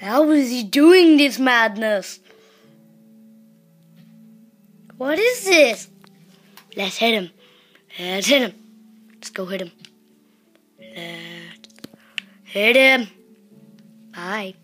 How is he doing this madness? What is this? Let's hit him. Let's hit him. Let's go hit him. Let's hit him. Bye.